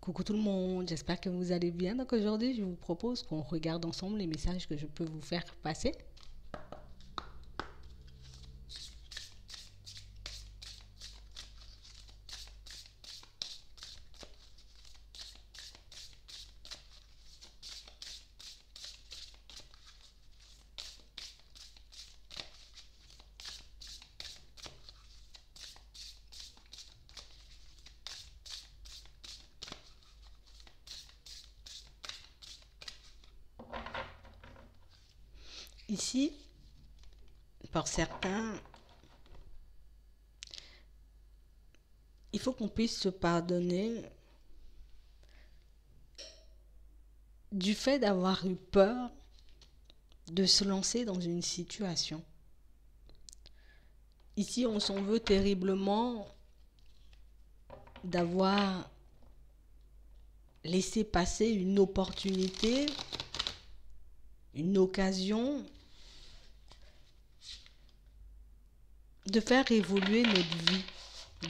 Coucou tout le monde, j'espère que vous allez bien. Donc aujourd'hui, je vous propose qu'on regarde ensemble les messages que je peux vous faire passer. Ici, pour certains, il faut qu'on puisse se pardonner du fait d'avoir eu peur de se lancer dans une situation. Ici, on s'en veut terriblement d'avoir laissé passer une opportunité, une occasion de faire évoluer notre vie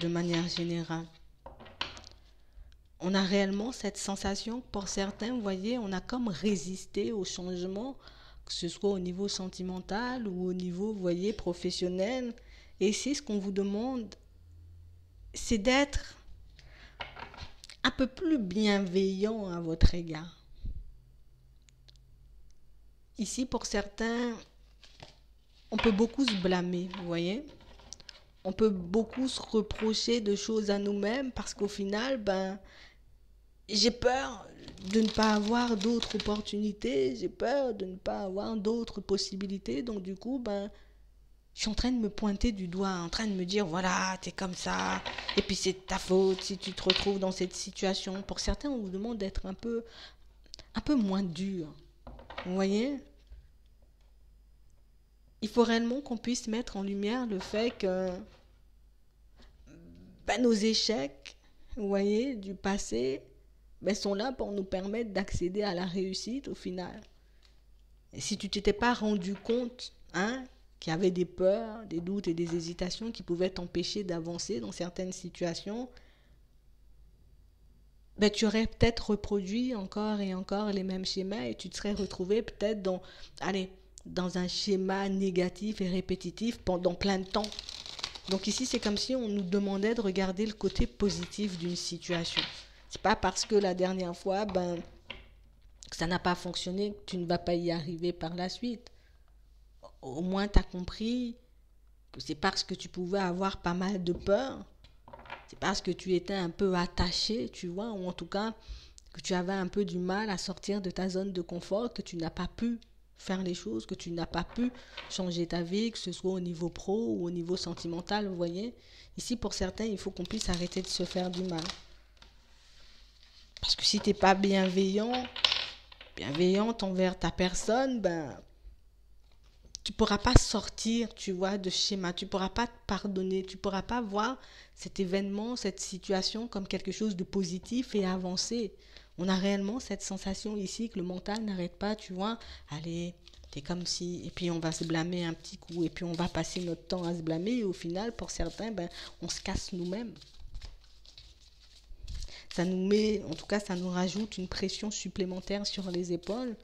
de manière générale. On a réellement cette sensation, pour certains, vous voyez, on a comme résisté au changement, que ce soit au niveau sentimental ou au niveau, vous voyez, professionnel. Et ici, ce qu'on vous demande, c'est d'être un peu plus bienveillant à votre égard. Ici, pour certains, on peut beaucoup se blâmer, vous voyez on peut beaucoup se reprocher de choses à nous-mêmes parce qu'au final, ben, j'ai peur de ne pas avoir d'autres opportunités, j'ai peur de ne pas avoir d'autres possibilités. Donc du coup, ben, je suis en train de me pointer du doigt, en train de me dire, voilà, t'es comme ça, et puis c'est ta faute si tu te retrouves dans cette situation. Pour certains, on vous demande d'être un peu, un peu moins dur. Vous voyez? Il faut réellement qu'on puisse mettre en lumière le fait que ben, nos échecs, vous voyez, du passé, ben, sont là pour nous permettre d'accéder à la réussite au final. Et si tu t'étais pas rendu compte, hein, qu'il y avait des peurs, des doutes et des hésitations qui pouvaient t'empêcher d'avancer dans certaines situations, ben, tu aurais peut-être reproduit encore et encore les mêmes schémas et tu te serais retrouvé peut-être dans, allez, dans un schéma négatif et répétitif pendant plein de temps. Donc ici, c'est comme si on nous demandait de regarder le côté positif d'une situation. C'est pas parce que la dernière fois, ben, ça n'a pas fonctionné que tu ne vas pas y arriver par la suite. Au moins, tu as compris que c'est parce que tu pouvais avoir pas mal de peur. C'est parce que tu étais un peu attaché, tu vois, ou en tout cas que tu avais un peu du mal à sortir de ta zone de confort, que tu n'as pas pu faire les choses, que tu n'as pas pu changer ta vie, que ce soit au niveau pro ou au niveau sentimental, vous voyez. Ici, pour certains, il faut qu'on puisse arrêter de se faire du mal. Parce que si tu n'es pas bienveillant, bienveillante envers ta personne, ben, tu pourras pas sortir, tu vois, de schéma, tu pourras pas te pardonner, tu pourras pas voir cet événement, cette situation comme quelque chose de positif et avancer on a réellement cette sensation ici que le mental n'arrête pas, tu vois, allez, t'es comme si, et puis on va se blâmer un petit coup, et puis on va passer notre temps à se blâmer, et au final, pour certains, ben, on se casse nous-mêmes. Ça nous met, en tout cas, ça nous rajoute une pression supplémentaire sur les épaules,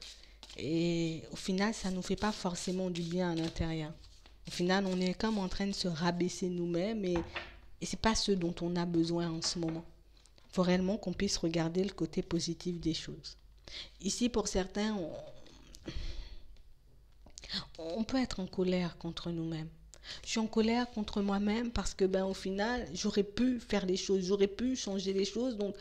et au final, ça ne nous fait pas forcément du bien à l'intérieur. Au final, on est comme en train de se rabaisser nous-mêmes, et, et ce n'est pas ce dont on a besoin en ce moment faut réellement qu'on puisse regarder le côté positif des choses. Ici, pour certains, on, peut être en colère contre nous-mêmes. Je suis en colère contre moi-même parce que, ben, au final, j'aurais pu faire les choses, j'aurais pu changer les choses. Donc,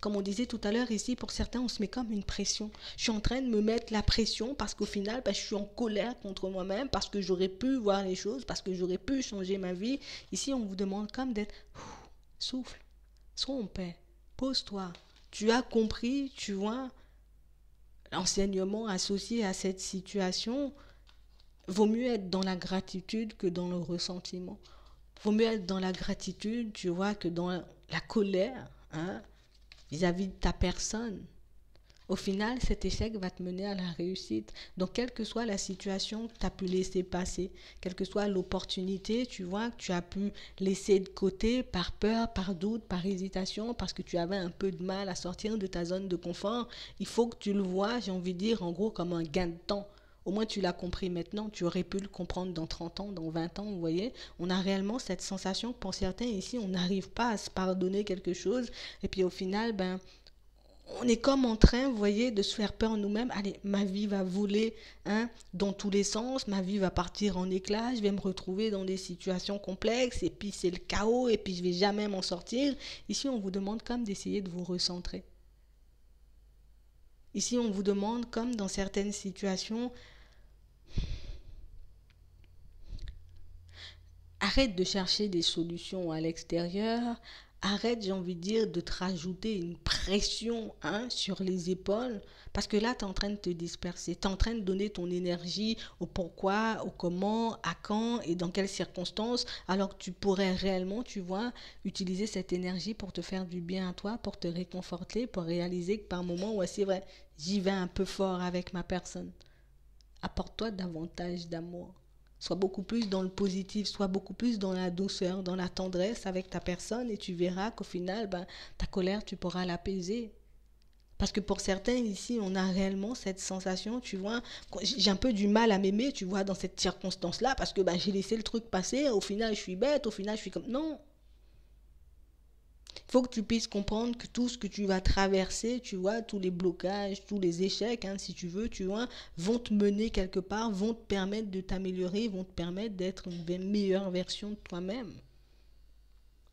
comme on disait tout à l'heure ici, pour certains, on se met comme une pression. Je suis en train de me mettre la pression parce qu'au final, ben, je suis en colère contre moi-même parce que j'aurais pu voir les choses, parce que j'aurais pu changer ma vie. Ici, on vous demande comme d'être souffle, sois en paix, Pose-toi. Tu as compris, tu vois, l'enseignement associé à cette situation. Vaut mieux être dans la gratitude que dans le ressentiment. Vaut mieux être dans la gratitude, tu vois, que dans la colère, hein, vis-à-vis de ta personne. Au final, cet échec va te mener à la réussite. Donc, quelle que soit la situation que tu as pu laisser passer, quelle que soit l'opportunité, tu vois, que tu as pu laisser de côté par peur, par doute, par hésitation, parce que tu avais un peu de mal à sortir de ta zone de confort, il faut que tu le vois, j'ai envie de dire, en gros, comme un gain de temps. Au moins, tu l'as compris maintenant. Tu aurais pu le comprendre dans 30 ans, dans 20 ans, vous voyez. On a réellement cette sensation que pour certains ici, on n'arrive pas à se pardonner quelque chose. Et puis au final, ben, on est comme en train, vous voyez, de se faire peur nous-mêmes. Allez, ma vie va voler hein, dans tous les sens, ma vie va partir en éclats, je vais me retrouver dans des situations complexes, et puis c'est le chaos, et puis je vais jamais m'en sortir. Ici, on vous demande comme d'essayer de vous recentrer. Ici, on vous demande, comme dans certaines situations, Arrête de chercher des solutions à l'extérieur. Arrête, j'ai envie de dire, de te rajouter une pression hein, sur les épaules. Parce que là, tu es en train de te disperser. Tu es en train de donner ton énergie au pourquoi, au comment, à quand et dans quelles circonstances. Alors que tu pourrais réellement, tu vois, utiliser cette énergie pour te faire du bien à toi, pour te réconforter, pour réaliser que par moment, ouais, c'est vrai, j'y vais un peu fort avec ma personne. Apporte-toi davantage d'amour. Sois beaucoup plus dans le positif, sois beaucoup plus dans la douceur, dans la tendresse avec ta personne et tu verras qu'au final, ben, ta colère, tu pourras l'apaiser. Parce que pour certains ici, on a réellement cette sensation, tu vois, j'ai un peu du mal à m'aimer, tu vois, dans cette circonstance-là, parce que ben, j'ai laissé le truc passer, au final je suis bête, au final je suis comme... Non, faut que tu puisses comprendre que tout ce que tu vas traverser, tu vois, tous les blocages, tous les échecs, hein, si tu veux, tu vois, vont te mener quelque part, vont te permettre de t'améliorer, vont te permettre d'être une meilleure version de toi-même.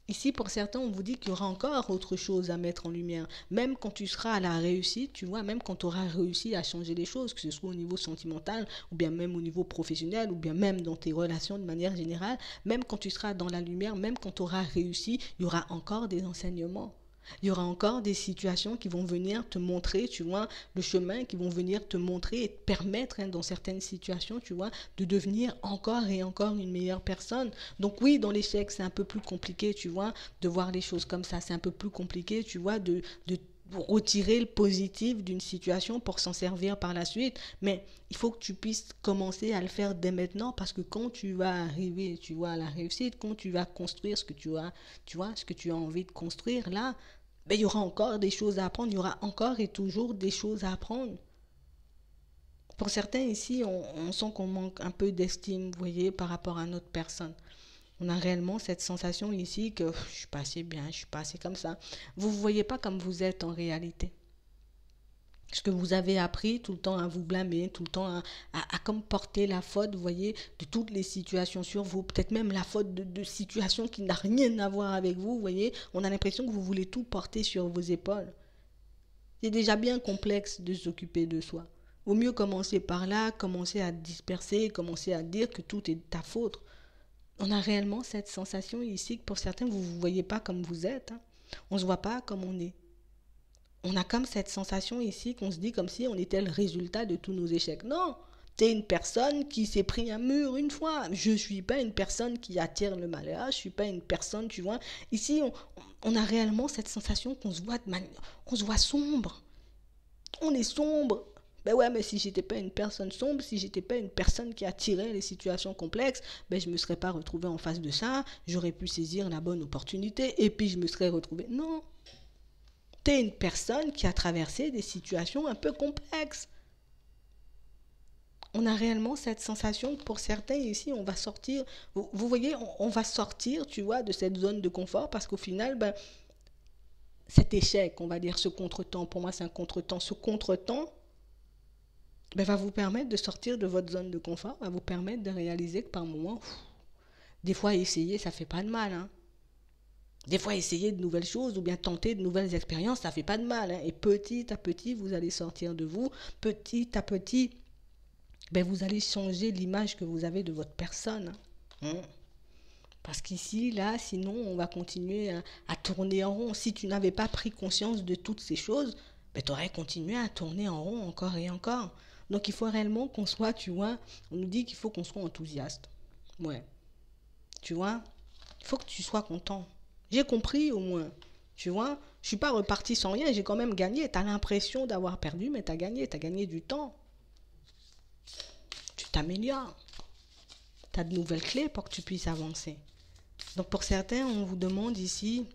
Ici, pour certains, on vous dit qu'il y aura encore autre chose à mettre en lumière. Même quand tu seras à la réussite, tu vois, même quand tu auras réussi à changer les choses, que ce soit au niveau sentimental, ou bien même au niveau professionnel, ou bien même dans tes relations de manière générale, même quand tu seras dans la lumière, même quand tu auras réussi, il y aura encore des enseignements. Il y aura encore des situations qui vont venir te montrer, tu vois, le chemin, qui vont venir te montrer et te permettre, hein, dans certaines situations, tu vois, de devenir encore et encore une meilleure personne. Donc oui, dans l'échec, c'est un peu plus compliqué, tu vois, de voir les choses comme ça. C'est un peu plus compliqué, tu vois, de, de retirer le positif d'une situation pour s'en servir par la suite. Mais il faut que tu puisses commencer à le faire dès maintenant parce que quand tu vas arriver, tu vois, à la réussite, quand tu vas construire ce que tu as, tu vois, ce que tu as envie de construire, là, ben, il y aura encore des choses à apprendre, il y aura encore et toujours des choses à apprendre. Pour certains ici, on, sent qu'on manque un peu d'estime, vous voyez, par rapport à notre personne. On a réellement cette sensation ici que je suis pas assez bien, je suis pas assez comme ça. Vous ne voyez pas comme vous êtes en réalité. Ce que vous avez appris tout le temps à vous blâmer, tout le temps à, à, comme porter la faute, vous voyez, de toutes les situations sur vous, peut-être même la faute de, situations qui n'ont rien à voir avec vous, vous voyez, on a l'impression que vous voulez tout porter sur vos épaules. C'est déjà bien complexe de s'occuper de soi. Vaut mieux commencer par là, commencer à disperser, commencer à dire que tout est de ta faute on a réellement cette sensation ici que pour certains, vous ne vous voyez pas comme vous êtes. Hein. On ne se voit pas comme on est. On a comme cette sensation ici qu'on se dit comme si on était le résultat de tous nos échecs. Non, tu es une personne qui s'est pris un mur une fois. Je ne suis pas une personne qui attire le malheur. Je ne suis pas une personne, tu vois. Ici, on, a réellement cette sensation qu'on se voit, on se voit sombre. On est sombre. Ben ouais, mais si j'étais pas une personne sombre, si j'étais pas une personne qui attirait les situations complexes, ben je me serais pas retrouvé en face de ça, j'aurais pu saisir la bonne opportunité et puis je me serais retrouvé. Non. Es une personne qui a traversé des situations un peu complexes. On a réellement cette sensation que pour certains ici, on va sortir, vous, voyez, on, va sortir, tu vois, de cette zone de confort parce qu'au final, ben, cet échec, on va dire ce contretemps, pour moi c'est un contretemps, ce contretemps, ben, va vous permettre de sortir de votre zone de confort, va vous permettre de réaliser que par moment, des fois essayer, ça fait pas de mal. Hein. Des fois essayer de nouvelles choses ou bien tenter de nouvelles expériences, ça fait pas de mal. Hein. Et petit à petit, vous allez sortir de vous. Petit à petit, ben, vous allez changer l'image que vous avez de votre personne. Hein. Parce qu'ici, là, sinon, on va continuer à, à tourner en rond. Si tu n'avais pas pris conscience de toutes ces choses, ben, tu aurais continué à tourner en rond encore et encore. Donc il faut réellement qu'on soit, tu vois, on nous dit qu'il faut qu'on soit enthousiaste. Ouais. Tu vois, il faut que tu sois content. J'ai compris au moins. Tu vois, je suis pas reparti sans rien, j'ai quand même gagné. Tu as l'impression d'avoir perdu, mais tu as gagné, tu as gagné du temps. Tu t'améliores. Tu as de nouvelles clés pour que tu puisses avancer. Donc pour certains, on vous demande ici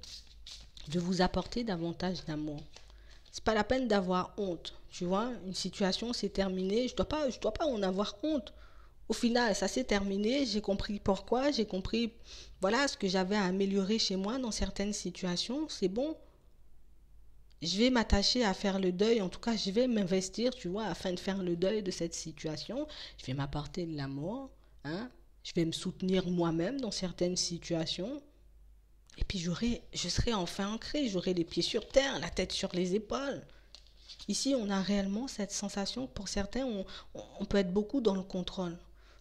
de vous apporter davantage d'amour. C'est pas la peine d'avoir honte. Tu vois, une situation s'est terminée, je dois dois pas en avoir honte. Au final, ça s'est terminé, j'ai compris pourquoi, j'ai compris voilà ce que j'avais à améliorer chez moi dans certaines situations, c'est bon. Je vais m'attacher à faire le deuil, en tout cas, je vais m'investir, tu vois, afin de faire le deuil de cette situation. Je vais m'apporter de l'amour, hein. Je vais me soutenir moi-même dans certaines situations. Et puis j'aurai, je serai enfin ancré, j'aurai les pieds sur terre, la tête sur les épaules. Ici, on a réellement cette sensation, pour certains, on peut être beaucoup dans le contrôle.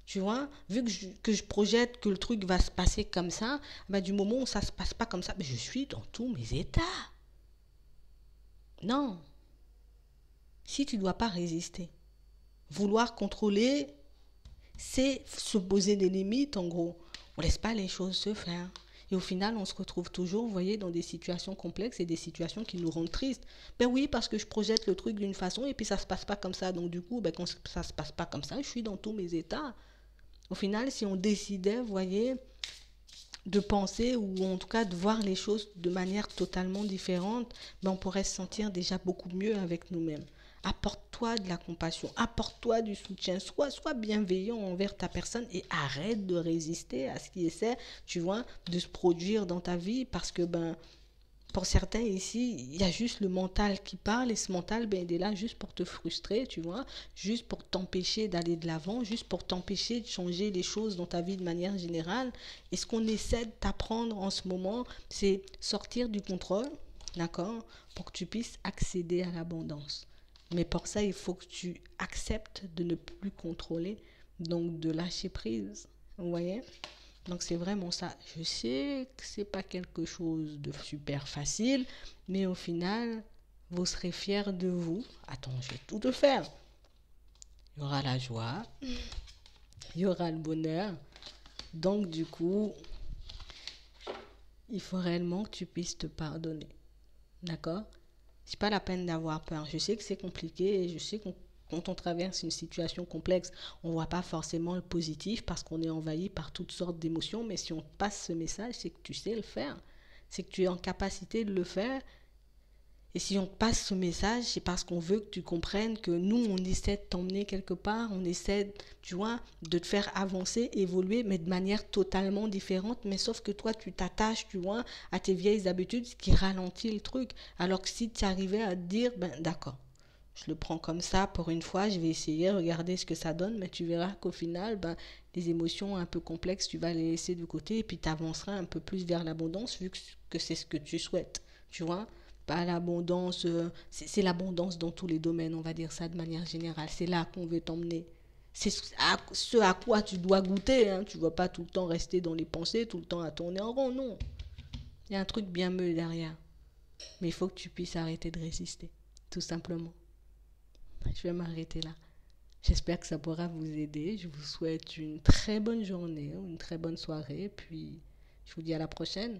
Tu vois, vu que je, projette que le truc va se passer comme ça, bah, du moment où ça ne se passe pas comme ça, bah, je suis dans tous mes états. Non. Si tu ne dois pas résister, vouloir contrôler, c'est se poser des limites, en gros. On ne laisse pas les choses se faire. Et au final, on se retrouve toujours, vous voyez, dans des situations complexes et des situations qui nous rendent tristes. Ben oui, parce que je projette le truc d'une façon et puis ça se passe pas comme ça. Donc du coup, ben, quand ça se passe pas comme ça, je suis dans tous mes états. Au final, si on décidait, vous voyez, de penser ou en tout cas de voir les choses de manière totalement différente, ben on pourrait se sentir déjà beaucoup mieux avec nous-mêmes. Apporte-toi de la compassion, apporte-toi du soutien, sois, sois bienveillant envers ta personne et arrête de résister à ce qui essaie, tu vois, de se produire dans ta vie parce que ben pour certains ici, il y a juste le mental qui parle et ce mental, ben, il est là juste pour te frustrer, tu vois, juste pour t'empêcher d'aller de l'avant, juste pour t'empêcher de changer les choses dans ta vie de manière générale. Et ce qu'on essaie de t'apprendre en ce moment, c'est sortir du contrôle, d'accord, pour que tu puisses accéder à l'abondance. Mais pour ça, il faut que tu acceptes de ne plus contrôler, donc de lâcher prise. Vous voyez? Donc c'est vraiment ça. Je sais que c'est pas quelque chose de super facile, mais au final, vous serez fiers de vous. Attends, je vais tout te faire. Il y aura la joie, il y aura le bonheur. Donc du coup, il faut réellement que tu puisses te pardonner. D'accord? C'est pas la peine d'avoir peur. Je sais que c'est compliqué et je sais qu'on quand on traverse une situation complexe, on ne voit pas forcément le positif parce qu'on est envahi par toutes sortes d'émotions. Mais si on passe ce message, c'est que tu sais le faire. C'est que tu es en capacité de le faire. Et si on passe ce message, c'est parce qu'on veut que tu comprennes que nous, on essaie de t'emmener quelque part, on essaie, tu vois, de te faire avancer, évoluer, mais de manière totalement différente. Mais sauf que toi, tu t'attaches, tu vois, à tes vieilles habitudes, ce qui ralentit le truc. Alors que si tu arrivais à te dire, ben d'accord, je le prends comme ça pour une fois, je vais essayer, regarder ce que ça donne, mais tu verras qu'au final, ben, les émotions un peu complexes, tu vas les laisser de côté et puis tu avanceras un peu plus vers l'abondance vu que c'est ce que tu souhaites, tu vois. Pas l'abondance, euh, c'est l'abondance dans tous les domaines, on va dire ça de manière générale. C'est là qu'on veut t'emmener. C'est ce à quoi tu dois goûter. Hein. Tu ne vas pas tout le temps rester dans les pensées, tout le temps à tourner en rond, non. Il y a un truc bien mieux derrière. Mais il faut que tu puisses arrêter de résister, tout simplement. Je vais m'arrêter là. J'espère que ça pourra vous aider. Je vous souhaite une très bonne journée, une très bonne soirée. Puis, je vous dis à la prochaine.